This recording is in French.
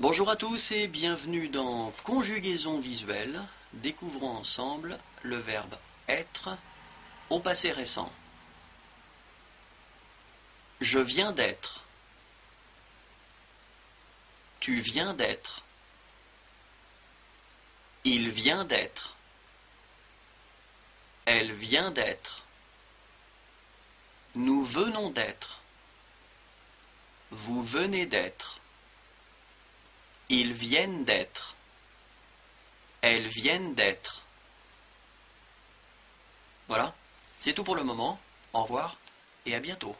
Bonjour à tous et bienvenue dans Conjugaison visuelle. Découvrons ensemble le verbe être au passé récent. Je viens d'être. Tu viens d'être. Il vient d'être. Elle vient d'être. Nous venons d'être. Vous venez d'être. Ils viennent d'être. Elles viennent d'être. Voilà, c'est tout pour le moment. Au revoir et à bientôt.